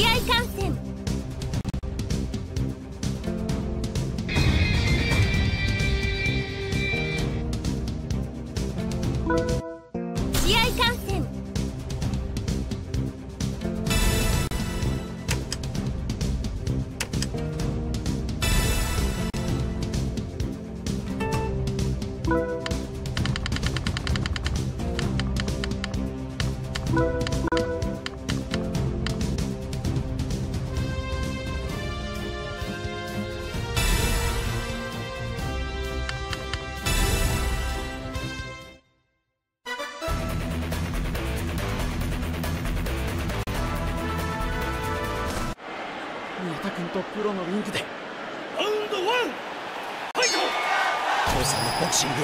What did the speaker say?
試合観戦。宮田君とプロのリンクで。ラウンドワン！ファイト！父さんのボクシング